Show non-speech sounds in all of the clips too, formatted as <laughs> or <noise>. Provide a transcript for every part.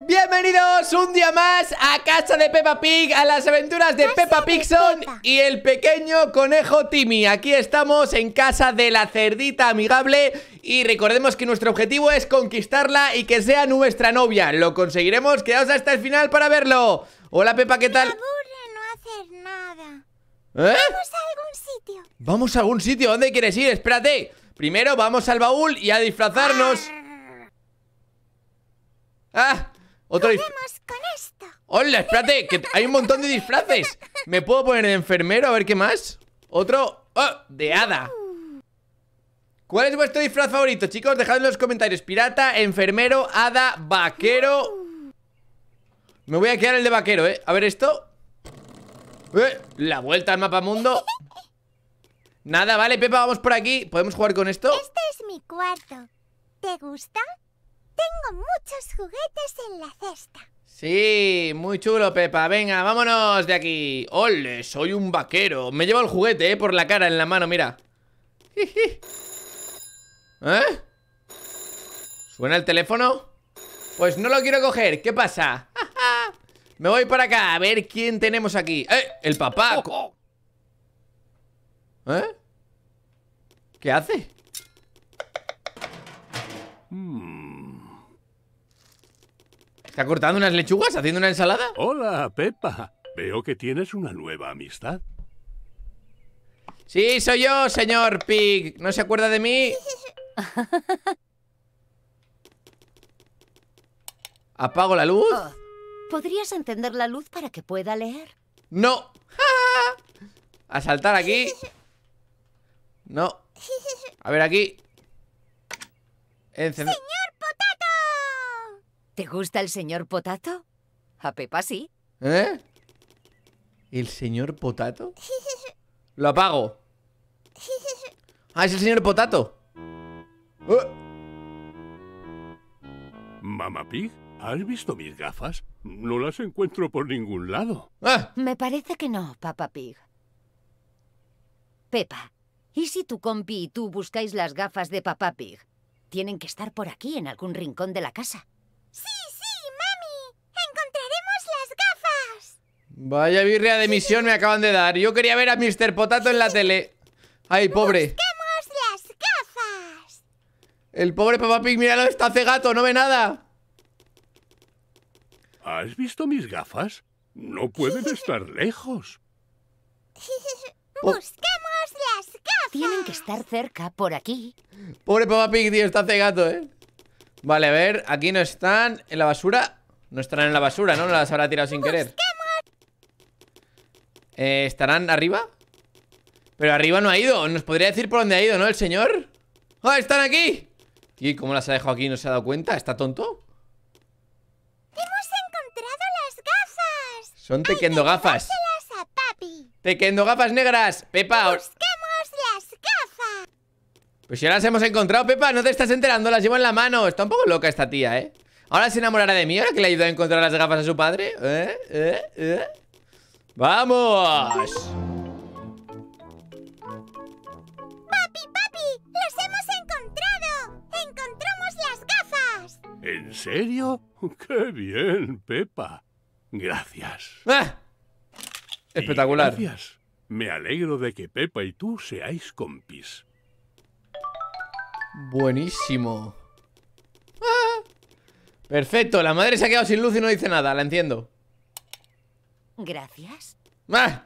Bienvenidos un día más a casa de Peppa Pig, a las aventuras de Casa Peppa Pigson y el pequeño conejo Timmy. Aquí estamos en casa de la cerdita amigable y recordemos que nuestro objetivo es conquistarla y que sea nuestra novia. Lo conseguiremos, quedaos hasta el final para verlo. Hola Peppa, ¿qué tal? aburre no hacer nada. ¿Eh? Vamos a algún sitio. Vamos a algún sitio, ¿dónde quieres ir? Espérate. Primero vamos al baúl y a disfrazarnos. Ah, otro disfraz. Vamos con esto. Hola, espérate, que hay un montón de disfraces. ¿Me puedo poner de enfermero? A ver qué más. Otro. ¡Oh! De hada. ¿Cuál es vuestro disfraz favorito, chicos? Dejad en los comentarios. Pirata, enfermero, hada, vaquero. Me voy a quedar el de vaquero, ¿eh? A ver esto. Eh, La vuelta al mapa mundo. Nada, vale, Pepa, vamos por aquí. ¿Podemos jugar con esto? Este es mi cuarto. ¿Te gusta? Tengo muchos juguetes en la cesta. Sí, muy chulo, Pepa. Venga, vámonos de aquí. ¡Ole! Soy un vaquero. Me llevo el juguete, ¿eh? Por la cara, en la mano, mira. Jiji. <laughs> ¿Eh? ¿Suena el teléfono? Pues no lo quiero coger. ¿Qué pasa? <laughs> Me voy para acá a ver quién tenemos aquí. ¡Eh! El papá. ¿Eh? ¿Qué hace? ¿Está cortando unas lechugas? ¿Haciendo una ensalada? Hola, Pepa. Veo que tienes una nueva amistad. Sí, soy yo, señor Pig. ¿No se acuerda de mí? <laughs> ¿Apago la luz? Oh, ¿Podrías encender la luz para que pueda leer? No. <laughs> A saltar aquí. No. A ver aquí. Encender. ¿Te gusta el señor Potato? A Pepa sí. ¿Eh? ¿El señor Potato? Lo apago. Ah, es el señor Potato. Eh, Mamá Pig, ¿has visto mis gafas? No las encuentro por ningún lado. ah, Me parece que no, Papa Pig. Pepa, ¿y si tu compi y tú buscáis las gafas de Papá Pig? Tienen que estar por aquí, en algún rincón de la casa. Vaya birria de misión me acaban de dar. Yo quería ver a Mr. Potato en la tele. Ay, pobre. Busquemos las gafas. El pobre Papá Pig, míralo, está cegato, no ve nada. ¿Has visto mis gafas? No pueden estar lejos. <laughs> Busquemos las gafas. Tienen que estar cerca, por aquí. Pobre Papá Pig, tío, está cegato, eh. Vale, a ver, aquí no están. ¿En la basura? No estarán en la basura, ¿no? No las habrá tirado sin querer. Eh, ¿Estarán arriba? Pero arriba no ha ido. Nos podría decir por dónde ha ido, ¿no? El señor. ¡Ah, están aquí! ¿Y cómo las ha dejado aquí no se ha dado cuenta? ¿Está tonto? Hemos encontrado las gafas. Son tequendo gafas. A papi. Tequendo gafas negras. Pepa, os- Busquemos las gafas. Pues ahora las hemos encontrado, Pepa, no te estás enterando, las llevo en la mano. Está un poco loca esta tía, ¿eh? Ahora se enamorará de mí, ahora que le ayudó a encontrar las gafas a su padre. ¿Eh? ¿Eh? ¿Eh? ¡Vamos! Papi, papi, los hemos encontrado. Encontramos las gafas. ¿En serio? ¡Qué bien, Pepa! Gracias. ¡Ah! Y Espectacular. Gracias. Me alegro de que Pepa y tú seáis compis. Buenísimo. Ah. Perfecto, la madre se ha quedado sin luz y no dice nada, la entiendo. Gracias. Ah,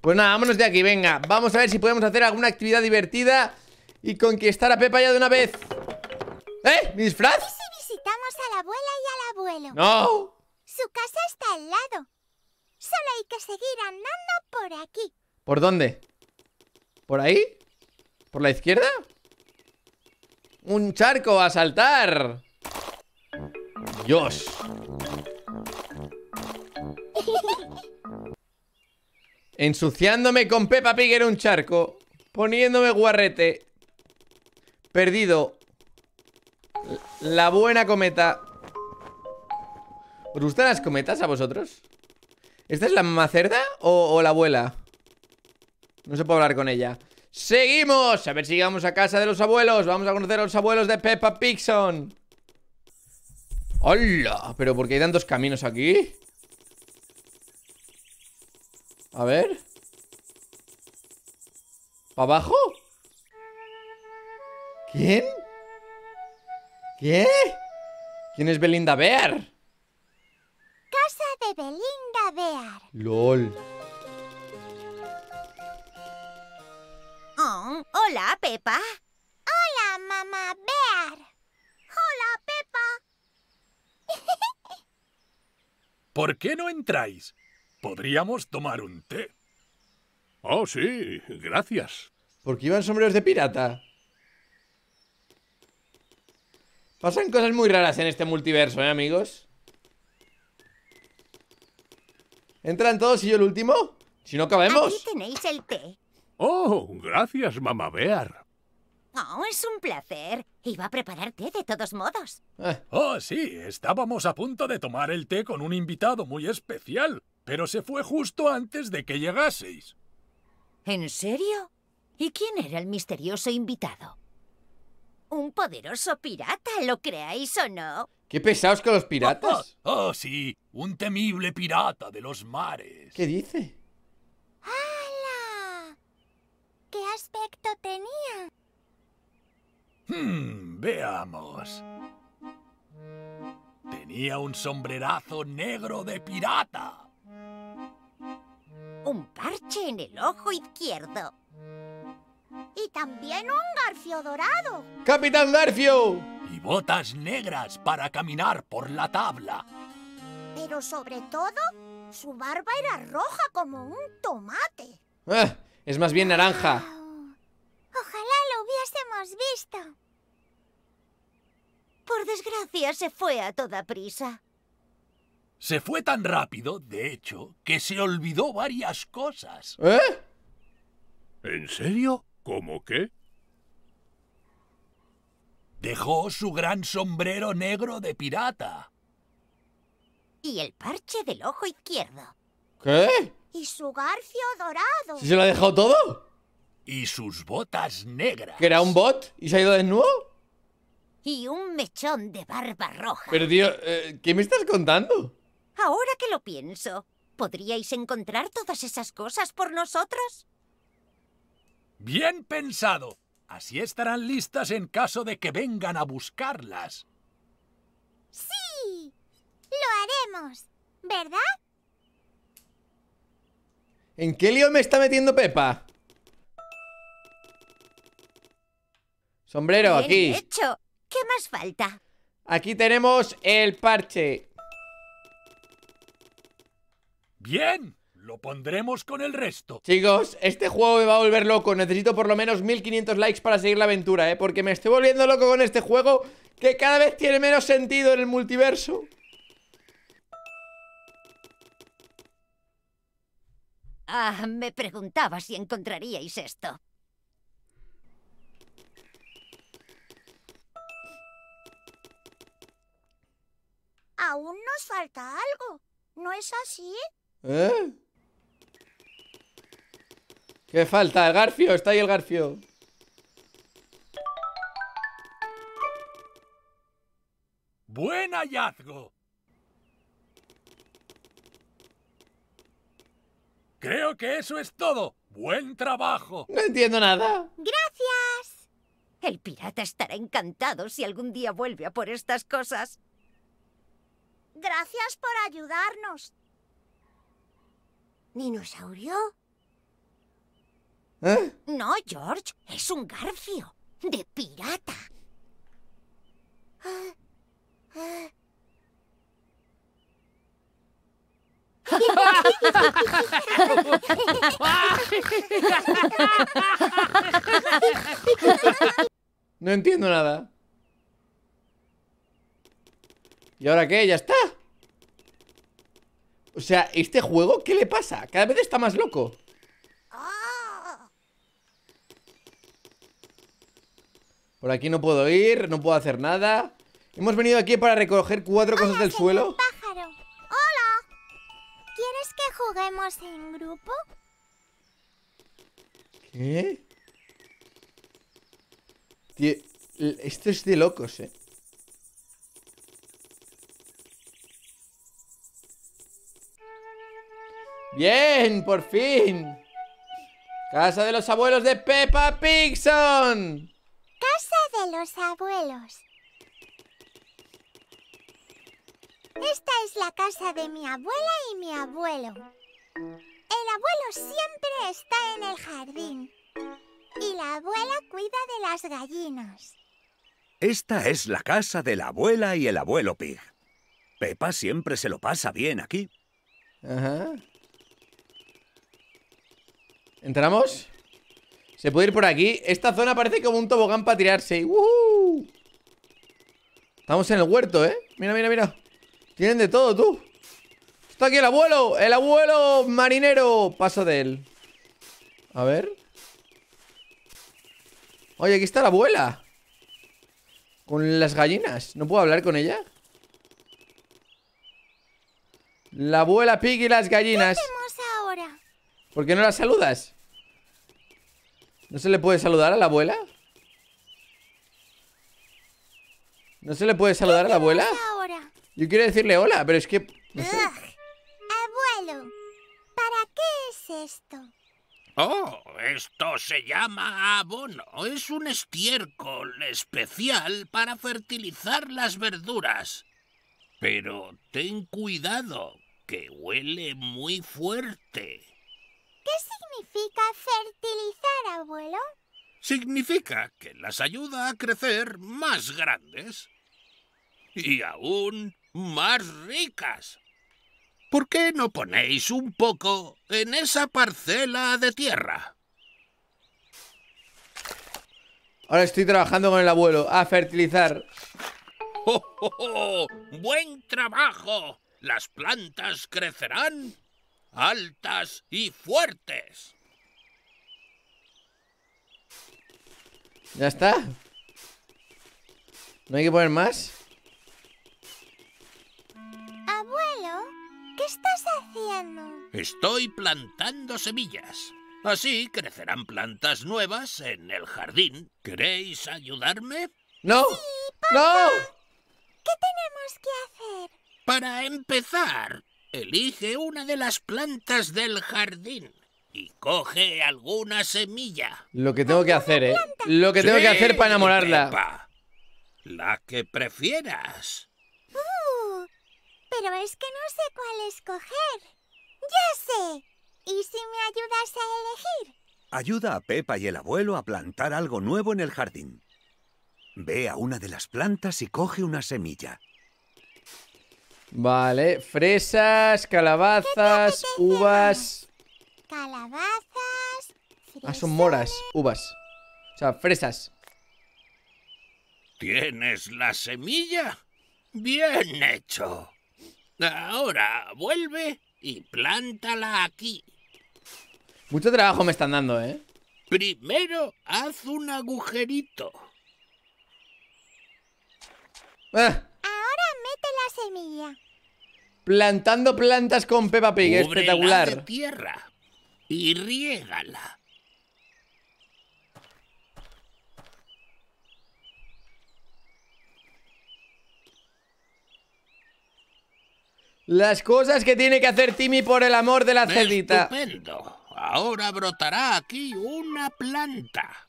Pues nada, vámonos de aquí, venga. Vamos a ver si podemos hacer alguna actividad divertida y conquistar a Pepa ya de una vez. ¿Eh? ¿Mi disfraz? Si visitamos a la abuela y al abuelo. No. Su casa está al lado. Solo hay que seguir andando por aquí. ¿Por dónde? ¿Por ahí? ¿Por la izquierda? ¡Un charco a saltar! Dios. <laughs> Ensuciándome con Peppa Pig en un charco. Poniéndome guarrete. Perdido. La buena cometa. ¿Os gustan las cometas a vosotros? ¿Esta es la mamá cerda o, o la abuela? No se puede hablar con ella. ¡Seguimos! A ver si llegamos a casa de los abuelos. Vamos a conocer a los abuelos de Peppa Pigson. ¡Hola! ¿Pero por qué hay tantos caminos aquí? A ver ¿Para abajo? ¿Quién? ¿Qué? ¿Quién es Belinda Bear? Casa de Belinda Bear. LOL Oh, hola, Pepa. Hola, mamá Bear. Hola, Pepa. <laughs> ¿Por qué no entráis? Podríamos tomar un té. Oh, sí, gracias. ¿Por qué iban sombreros de pirata? Pasan cosas muy raras en este multiverso, ¿eh, amigos? ¿Entran todos y yo el último? Si no Aquí cabemos tenéis el té. Oh, gracias, mamá Bear. Oh, es un placer. Iba a preparar té de todos modos. Eh, Oh, sí, estábamos a punto de tomar el té con un invitado muy especial, pero se fue justo antes de que llegaseis. ¿En serio? ¿Y quién era el misterioso invitado? Un poderoso pirata, ¿lo creáis o no? Qué pesados con los piratas <laughs> Oh, sí, un temible pirata de los mares. ¿Qué dice? ¡Hala! ¿Qué aspecto tenía? Hmm, veamos. Tenía un sombrerazo negro de pirata. Un parche en el ojo izquierdo. Y también un garfio dorado. ¡Capitán Garfio! y botas negras para caminar por la tabla. Pero sobre todo, su barba era roja como un tomate. Ah, es más bien naranja. Ojalá lo hubiésemos visto. Por desgracia, se fue a toda prisa. Se fue tan rápido, de hecho, que se olvidó varias cosas. ¿Eh? ¿En serio? ¿Cómo qué? Dejó su gran sombrero negro de pirata. Y el parche del ojo izquierdo. ¿Qué? Y su garfio dorado. ¿Si se lo ha dejado todo? Y sus botas negras. ¿Que era un bot? ¿Y se ha ido desnudo? Y un mechón de barba roja. Pero tío, eh, ¿qué me estás contando? Ahora que lo pienso, ¿podríais encontrar todas esas cosas por nosotros? Bien pensado. Así estarán listas en caso de que vengan a buscarlas. Sí, lo haremos, ¿verdad? ¿En qué lío me está metiendo Pepa? Sombrero, Bien aquí hecho. ¿Qué más falta? Aquí tenemos el parche Bien, lo pondremos con el resto. Chicos, este juego me va a volver loco Necesito por lo menos 1500 likes para seguir la aventura, ¿eh? Porque me estoy volviendo loco con este juego Que cada vez tiene menos sentido en el multiverso Ah, me preguntaba si encontraríais esto. Aún nos falta algo. ¿No es así? ¿Eh? ¿Qué falta? El Garfio, está ahí el Garfio Buen hallazgo. Creo que eso es todo. Buen trabajo. No entiendo nada Gracias. El pirata estará encantado si algún día vuelve a por estas cosas. Gracias por ayudarnos. ¿Dinosaurio? ¿Eh? No, George, es un garfio. De pirata. No entiendo nada ¿Y ahora qué? ¿Ya está? O sea, ¿este juego qué le pasa? Cada vez está más loco Por aquí no puedo ir, no puedo hacer nada Hemos venido aquí para recoger cuatro cosas del suelo pájaro. Hola. ¿Quieres que juguemos en grupo? ¿Qué? Tío, esto es de locos, eh Bien, por fin. Casa de los abuelos de Peppa Pigson. Casa de los abuelos. Esta es la casa de mi abuela y mi abuelo. El abuelo siempre está en el jardín. Y la abuela cuida de las gallinas. Esta es la casa de la abuela y el abuelo Pig. Pepa siempre se lo pasa bien aquí. Ajá. ¿Entramos? Se puede ir por aquí. Esta zona parece como un tobogán para tirarse. ¡Woohoo! Estamos en el huerto, ¿eh? Mira, mira, mira. Tienen de todo, tú. Está aquí el abuelo. El abuelo marinero. Paso de él. A ver. Oye, aquí está la abuela. Con las gallinas. ¿No puedo hablar con ella? La abuela Pig y las gallinas. ¿Por qué no la saludas? ¿No se le puede saludar a la abuela? ¿No se le puede saludar a la abuela? Ahora. Yo quiero decirle hola, pero es que... no sé. Ugh. Abuelo, ¿para qué es esto? Oh, esto se llama abono. Es un estiércol especial para fertilizar las verduras. Pero ten cuidado, que huele muy fuerte. ¿Qué significa fertilizar, abuelo? Significa que las ayuda a crecer más grandes y aún más ricas. ¿Por qué no ponéis un poco en esa parcela de tierra? Ahora estoy trabajando con el abuelo a fertilizar. ¡Oh, oh, oh! buen trabajo! Las plantas crecerán altas y fuertes. Ya está. ¿No hay que poner más? Abuelo, ¿qué estás haciendo? Estoy plantando semillas. Así crecerán plantas nuevas en el jardín. ¿Queréis ayudarme? ¡No! ¡No! ¿Qué tenemos que hacer? Para empezar, elige una de las plantas del jardín y coge alguna semilla. Lo que tengo que hacer, ¿eh? Lo que tengo que hacer para enamorarla. Pepa. La que prefieras. Uh, pero es que no sé cuál escoger. Ya sé. ¿Y si me ayudas a elegir? Ayuda a Pepa y el abuelo a plantar algo nuevo en el jardín. Ve a una de las plantas y coge una semilla. Vale, fresas, calabazas, uvas... Calabazas. Ah, son moras, uvas. O sea, fresas. ¿Tienes la semilla? Bien hecho. Ahora vuelve y plántala aquí. Mucho trabajo me están dando, ¿eh? Primero haz un agujerito. Ah, semilla. plantando plantas con Peppa Pig, Cúbrela de espectacular. tierra y riégala. Las cosas que tiene que hacer Timmy por el amor de la cerdita. Estupendo. Ahora brotará aquí una planta.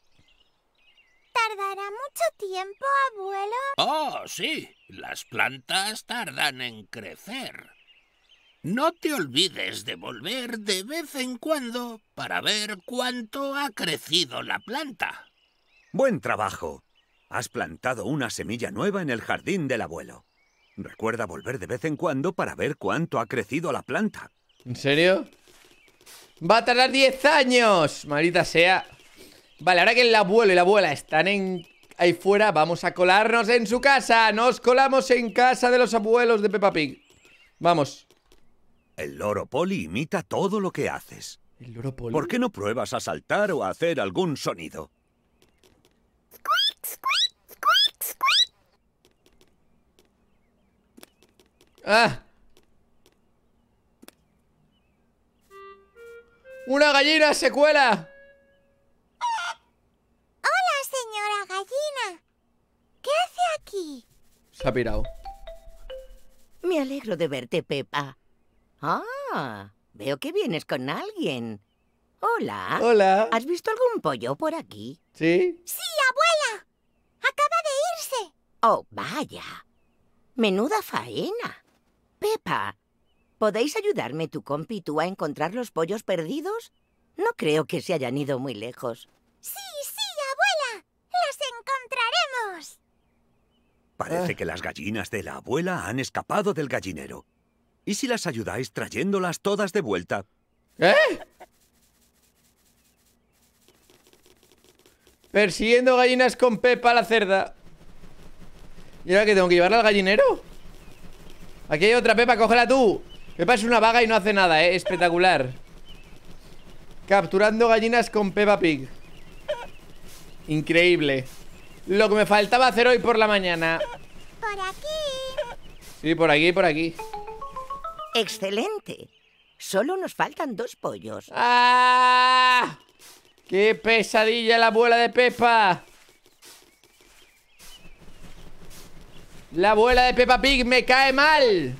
¿Tardará mucho tiempo, abuelo? Oh, sí. Las plantas tardan en crecer. No te olvides de volver de vez en cuando para ver cuánto ha crecido la planta. Buen trabajo. Has plantado una semilla nueva en el jardín del abuelo. Recuerda volver de vez en cuando para ver cuánto ha crecido la planta. ¿En serio? Va a tardar 10 años, maldita sea. Vale, ahora que el abuelo y la abuela están en ahí fuera, vamos a colarnos en su casa. Nos colamos en casa de los abuelos de Peppa Pig. Vamos. El loro Poli imita todo lo que haces. ¿El loro poli? ¿Por qué no pruebas a saltar o a hacer algún sonido? ¡Ah! ¡Una gallina se cuela! Hola, señora gallina. ¿Qué hace aquí? Se ha pirado. Me alegro de verte, Pepa. Ah, Veo que vienes con alguien. Hola. Hola. ¿Has visto algún pollo por aquí? ¿Sí? ¡Sí, abuela! Acaba de irse. Oh, vaya. Menuda faena. Pepa, ¿podéis ayudarme tu compi y tú a encontrar los pollos perdidos? No creo que se hayan ido muy lejos. Sí, sí, abuela. Los encontraremos. Parece Ah. que las gallinas de la abuela han escapado del gallinero. ¿Y si las ayudáis trayéndolas todas de vuelta? ¿Eh? Persiguiendo gallinas con Pepa la cerda. ¿Y ahora que tengo que llevarla al gallinero? Aquí hay otra, Pepa, cógela tú. Pepa es una vaga y no hace nada, ¿eh? Espectacular. Capturando gallinas con Peppa Pig. Increíble. Lo que me faltaba hacer hoy por la mañana. Por aquí. Sí, por aquí, por aquí. Excelente. Solo nos faltan dos pollos. ¡Ah! ¡Qué pesadilla la abuela de Pepa! La abuela de Peppa Pig me cae mal.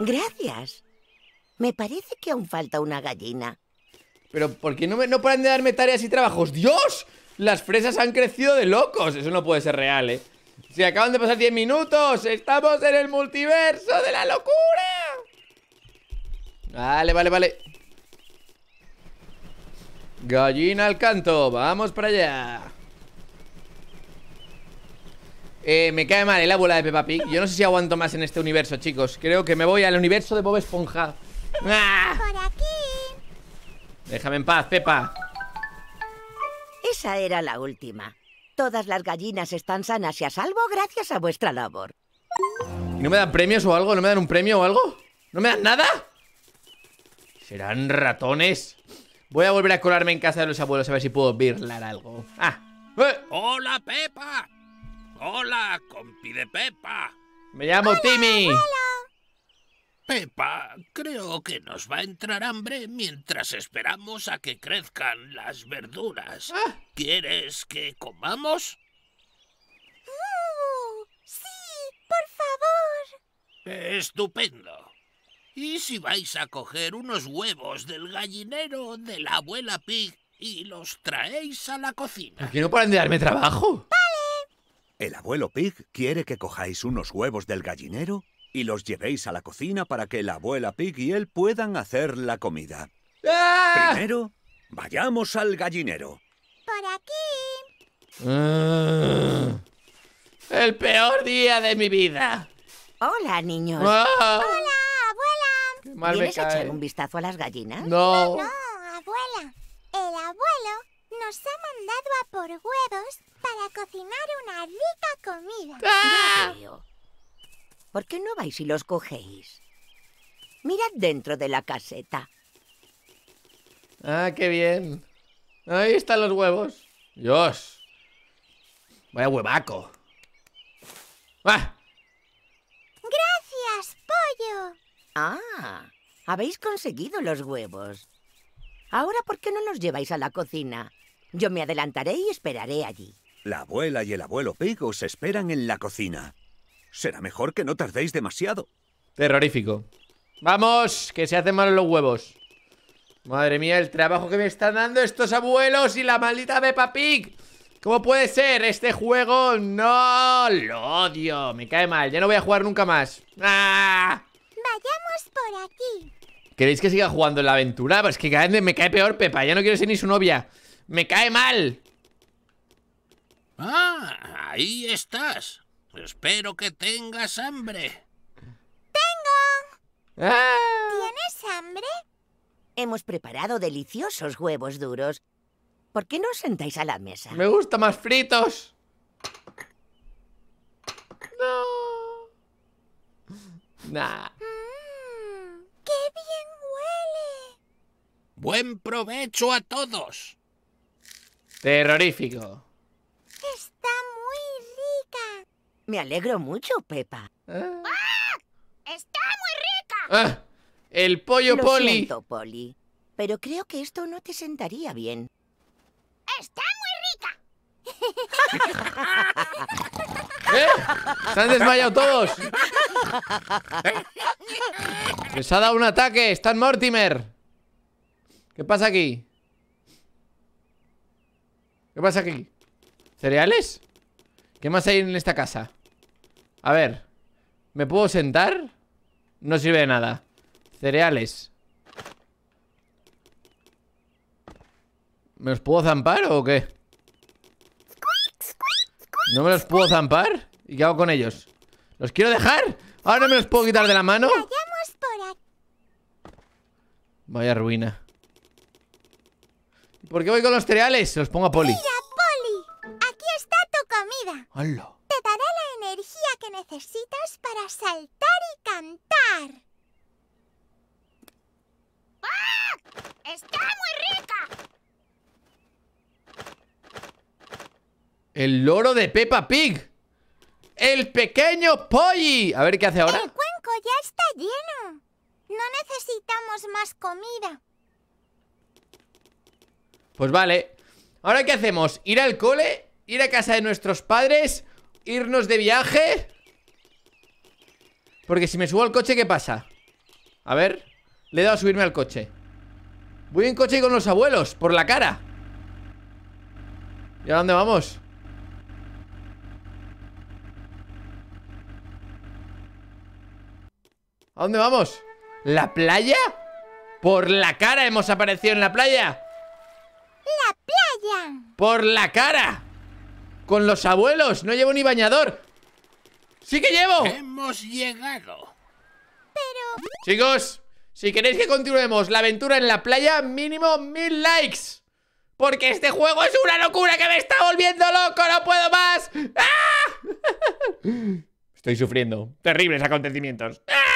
Gracias. Me parece que aún falta una gallina. Pero ¿por qué no, me, no paran de darme tareas y trabajos? ¡Dios! Las fresas han crecido de locos. Eso no puede ser real, ¿eh? Si acaban de pasar 10 minutos. Estamos en el multiverso de la locura. Vale, vale, vale. Gallina al canto. Vamos para allá. Eh, me cae mal el abuela de Peppa Pig. Yo no sé si aguanto más en este universo, chicos. Creo que me voy al universo de Bob Esponja. ¡Ah! Por aquí. Déjame en paz, Pepa. Esa era la última. Todas las gallinas están sanas y a salvo gracias a vuestra labor. ¿Y no me dan premios o algo? ¿No me dan un premio o algo? ¿No me dan nada? ¿Serán ratones? Voy a volver a colarme en casa de los abuelos a ver si puedo birlar algo. ¡Ah! ¡Eh! ¡Hola, Pepa! ¡Hola, compi de Pepa! Me llamo Timmy. Pepa, creo que nos va a entrar hambre mientras esperamos a que crezcan las verduras. Ah. ¿Quieres que comamos? Uh, sí, por favor. Estupendo. ¿Y si vais a coger unos huevos del gallinero de la abuela Pig y los traéis a la cocina? ¿Por qué no paran de darme trabajo? El abuelo Pig quiere que cojáis unos huevos del gallinero y los llevéis a la cocina para que la abuela Pig y él puedan hacer la comida. ¡Ah! Primero, vayamos al gallinero. Por aquí. Ah. El peor día de mi vida. Hola, niños. ¡Ah! Hola, abuela. Qué mal me ¿Vienes a cae. echar un vistazo a las gallinas? No. No, abuela. El abuelo nos ha mandado a por huevos para cocinar una rica comida. ¡Ah! ¿Por qué no vais y los cogéis? Mirad dentro de la caseta. Ah, qué bien. Ahí están los huevos. Dios. Vaya huevaco. ¡Ah! Gracias, pollo. Ah, habéis conseguido los huevos. Ahora, ¿por qué no los lleváis a la cocina? Yo me adelantaré y esperaré allí. La abuela y el abuelo Pig os esperan en la cocina. Será mejor que no tardéis demasiado. Terrorífico. Vamos, que se hacen malos los huevos. Madre mía, el trabajo que me están dando estos abuelos y la maldita Peppa Pig. ¿Cómo puede ser? Este juego no lo odio. Me cae mal. Ya no voy a jugar nunca más. ¡Ah! Vayamos por aquí. ¿Queréis que siga jugando en la aventura? Pues que cada vez me cae peor Pepa. Ya no quiero ser ni su novia. Me cae mal. Ah, ahí estás. Espero que tengas hambre. ¡Ah! ¿Tienes hambre? Hemos preparado deliciosos huevos duros. ¿Por qué no os sentáis a la mesa? Me gusta más fritos. No. Nah. Mmm, ¡Qué bien huele! Buen provecho a todos. Terrorífico. Está muy rica. Me alegro mucho, Pepa. Ah. ¡Está muy rica! Ah, el pollo Lo poli. siento, Polly. Pero creo que esto no te sentaría bien. ¡Está muy rica! <laughs> ¿Eh? Se han desmayado todos. Les ha dado un ataque. Stan Mortimer. ¿Qué pasa aquí? ¿Qué pasa aquí? ¿Cereales? ¿Qué más hay en esta casa? A ver. ¿Me puedo sentar? No sirve de nada. Cereales. ¿Me los puedo zampar o qué? ¿No me los puedo zampar? ¿Y qué hago con ellos? ¿Los quiero dejar? ¿Ahora me los puedo quitar de la mano? Vaya ruina. ¿Y ¿Por qué voy con los cereales? Los pongo a Poli. ¡Hala! Te dará la energía que necesitas para saltar y cantar. ¡Está muy rica! El loro de Peppa Pig. El pequeño Polly. A ver qué hace ahora. El cuenco ya está lleno. No necesitamos más comida. Pues vale. ¿Ahora qué hacemos? ¿Ir al cole? ¿Ir a casa de nuestros padres? ¿Irnos de viaje? Porque si me subo al coche, ¿qué pasa? A ver. Le he dado a subirme al coche. Voy en coche con los abuelos, por la cara. ¿Y a dónde vamos? ¿A dónde vamos? ¿La playa? Por la cara hemos aparecido en la playa. ¡La playa! ¡Por la cara! Con los abuelos, no llevo ni bañador ¡Sí que llevo! Hemos llegado. Pero Chicos, si queréis que continuemos la aventura en la playa, mínimo mil likes Porque este juego es una locura que me está volviendo loco, no puedo más ¡Ah! <laughs> Estoy sufriendo terribles acontecimientos ¡Ah!